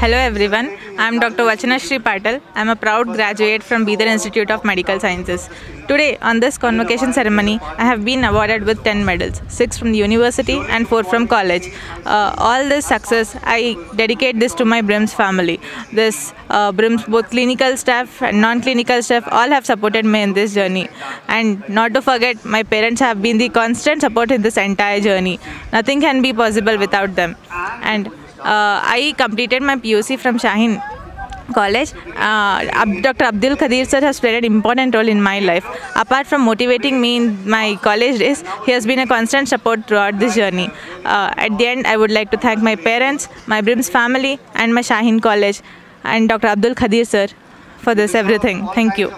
Hello everyone, I am Dr. Vachanashree Patil. I am a proud graduate from Bidar Institute of Medical Sciences. Today, on this convocation ceremony, I have been awarded with 10 medals 6 from the university and 4 from college. Uh, all this success, I dedicate this to my BRIMS family. This uh, BRIMS, both clinical staff and non clinical staff, all have supported me in this journey. And not to forget, my parents have been the constant support in this entire journey. Nothing can be possible without them. And I completed my PUC from Shaheen College. Uh, Dr. Abdul Qadeer sir has played an important role in my life. Apart from motivating me in my college days, he has been a constant support throughout this journey. Uh, at the end, I would like to thank my parents, my BRIMS family, and my Shaheen College, and Dr. Abdul Qadeer sir for this everything. Thank you.